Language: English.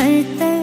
birthday